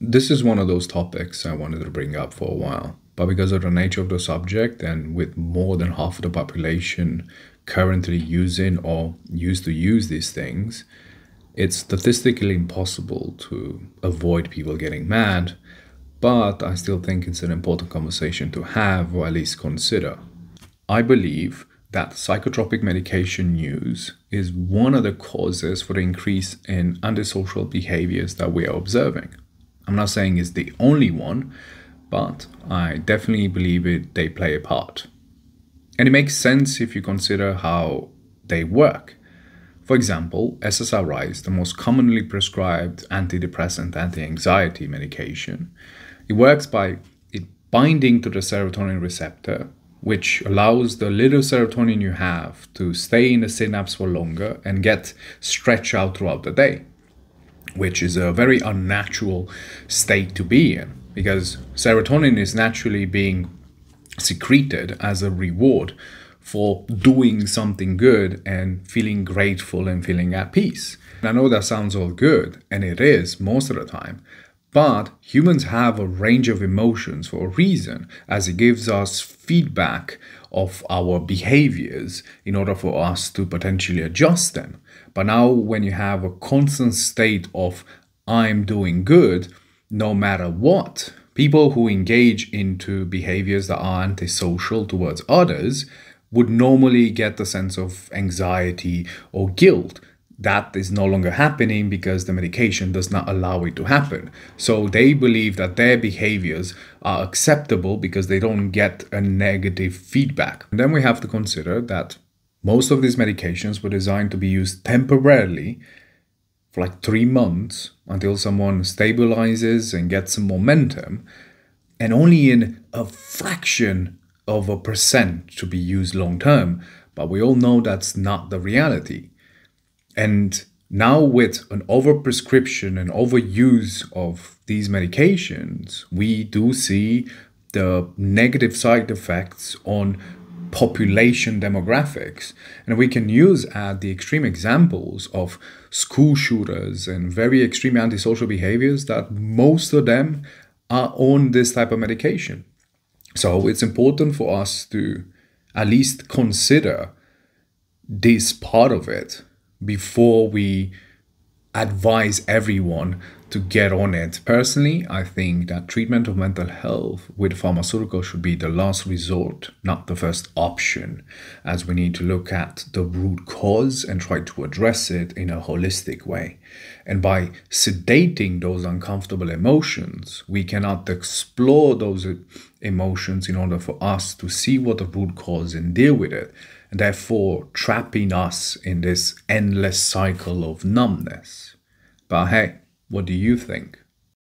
this is one of those topics I wanted to bring up for a while. But because of the nature of the subject, and with more than half of the population currently using or used to use these things, it's statistically impossible to avoid people getting mad. But I still think it's an important conversation to have or at least consider. I believe that psychotropic medication use is one of the causes for the increase in antisocial behaviors that we are observing. I'm not saying it's the only one, but I definitely believe it they play a part. And it makes sense if you consider how they work. For example, SSRIs, the most commonly prescribed antidepressant anti-anxiety medication, it works by it binding to the serotonin receptor which allows the little serotonin you have to stay in the synapse for longer and get stretched out throughout the day, which is a very unnatural state to be in because serotonin is naturally being secreted as a reward for doing something good and feeling grateful and feeling at peace. And I know that sounds all good, and it is most of the time, but humans have a range of emotions for a reason, as it gives us feedback of our behaviors in order for us to potentially adjust them. But now, when you have a constant state of I'm doing good, no matter what, people who engage into behaviors that are antisocial towards others would normally get the sense of anxiety or guilt that is no longer happening because the medication does not allow it to happen. So they believe that their behaviors are acceptable because they don't get a negative feedback. And then we have to consider that most of these medications were designed to be used temporarily for like three months until someone stabilizes and gets some momentum, and only in a fraction of a percent to be used long term. But we all know that's not the reality. And now, with an overprescription and overuse of these medications, we do see the negative side effects on population demographics. And we can use at uh, the extreme examples of school shooters and very extreme antisocial behaviors that most of them are on this type of medication. So it's important for us to at least consider this part of it before we advise everyone to get on it. Personally, I think that treatment of mental health with pharmaceuticals should be the last resort, not the first option, as we need to look at the root cause and try to address it in a holistic way. And by sedating those uncomfortable emotions, we cannot explore those emotions in order for us to see what the root cause and deal with it therefore trapping us in this endless cycle of numbness. But hey, what do you think?